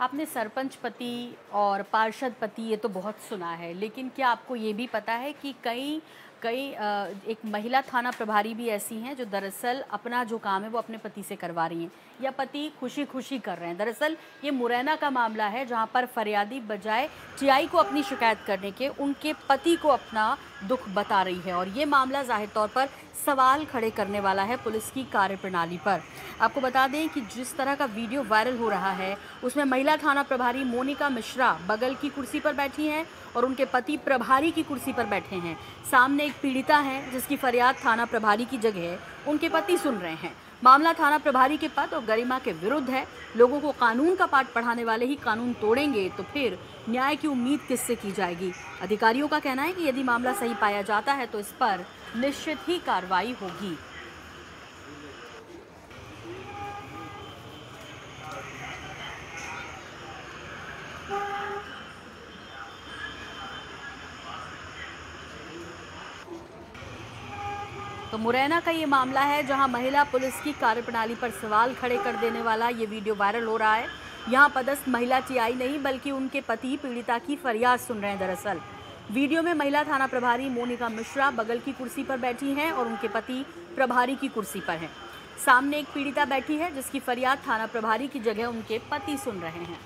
आपने सरपंच पति और पार्षद पति ये तो बहुत सुना है, लेकिन क्या आपको ये भी पता है कि कई कई एक महिला थाना प्रभारी भी ऐसी हैं जो दरअसल अपना जो काम है वो अपने पति से करवा रही हैं। या पति खुशी खुशी कर रहे हैं। दरअसल ये मुरैना का मामला है जहाँ पर फरियादी बजाय टीआई को अपनी शिकायत करने के उनके पति को अपना दुख बता रही है। और ये मामला ज़ाहिर तौर पर सवाल खड़े करने वाला है पुलिस की कार्यप्रणाली पर। आपको बता दें कि जिस तरह का वीडियो वायरल हो रहा है, उसमें महिला थाना प्रभारी मोनिका मिश्रा बगल की कुर्सी पर बैठी हैं और उनके पति प्रभारी की कुर्सी पर बैठे हैं। सामने एक पीड़िता है, जिसकी फरियाद थाना प्रभारी की जगह उनके पति सुन रहे हैं। मामला थाना प्रभारी के पद और गरिमा के विरुद्ध है। लोगों को कानून का पाठ पढ़ाने वाले ही कानून तोड़ेंगे तो फिर न्याय की उम्मीद किससे की जाएगी? अधिकारियों का कहना है कि यदि मामला सही पाया जाता है तो इस पर निश्चित ही कार्रवाई होगी। तो मुरैना का ये मामला है, जहाँ महिला पुलिस की कार्यप्रणाली पर सवाल खड़े कर देने वाला ये वीडियो वायरल हो रहा है। यहाँ पदस्थ महिला टीआई नहीं, बल्कि उनके पति पीड़िता की फरियाद सुन रहे हैं दरअसल। वीडियो में महिला थाना प्रभारी मोनिका मिश्रा बगल की कुर्सी पर बैठी हैं और उनके पति प्रभारी की कुर्सी पर हैं। सामने एक पीड़िता बैठी है, जिसकी फरियाद थाना प्रभारी की जगह उनके पति सुन रहे हैं।